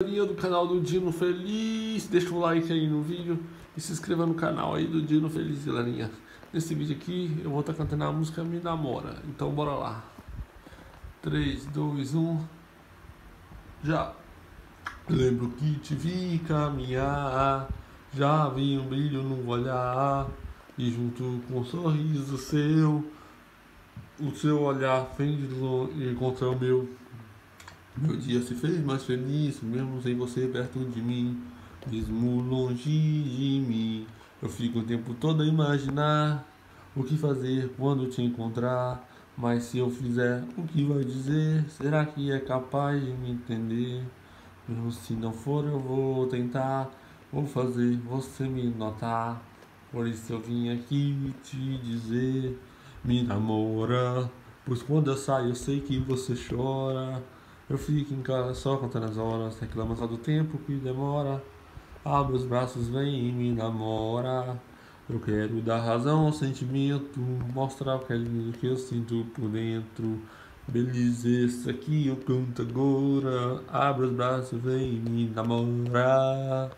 do canal do Dino Feliz, deixa um like aí no vídeo e se inscreva no canal aí do Dino Feliz, galerinha. Nesse vídeo aqui eu vou estar cantando a música Me Namora, então bora lá. 3, 2, 1, já. Lembro que te vi caminhar, já vi um brilho no olhar, e junto com um sorriso seu, o seu olhar longe contra o meu. Meu dia se fez mais feliz, mesmo sem você perto de mim, mesmo longe de mim. Eu fico o tempo todo a imaginar o que fazer quando te encontrar. Mas se eu fizer, o que vai dizer? Será que é capaz de me entender? Mesmo se não for, eu vou tentar. Vou fazer você me notar. Por isso eu vim aqui te dizer: me namora. Pois quando eu saio, eu sei que você chora. Eu fico em casa só contando as horas, reclama só do tempo que demora. Abre os braços, vem e me namora. Eu quero dar razão ao sentimento, mostrar o é lindo que eu sinto por dentro. Beleza, aqui eu canto agora. Abre os braços, vem e me namora.